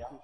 Yang.